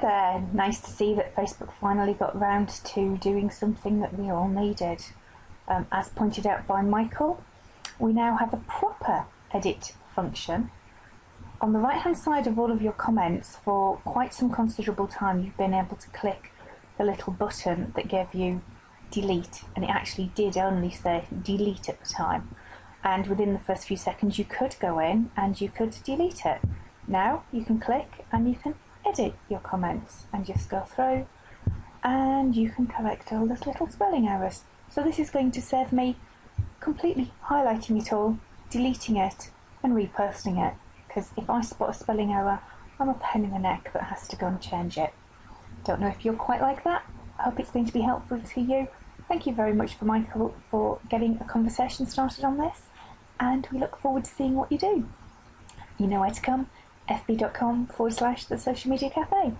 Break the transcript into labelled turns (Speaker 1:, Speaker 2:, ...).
Speaker 1: there. Nice to see that Facebook finally got round to doing something that we all needed. Um, as pointed out by Michael, we now have a proper edit function. On the right hand side of all of your comments, for quite some considerable time, you've been able to click the little button that gave you delete, and it actually did only say delete at the time. And within the first few seconds, you could go in and you could delete it. Now you can click and you can edit your comments and just go through and you can correct all those little spelling errors. So this is going to save me completely highlighting it all, deleting it and reposting it because if I spot a spelling error I'm a pain in the neck that has to go and change it. Don't know if you're quite like that. I hope it's going to be helpful to you. Thank you very much for Michael for getting a conversation started on this and we look forward to seeing what you do. You know where to come fb.com forward slash the social media cafe.